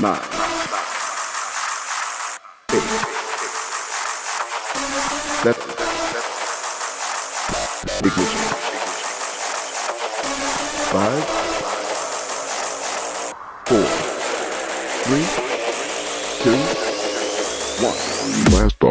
nine, eight, seven, five, four, three, two, one.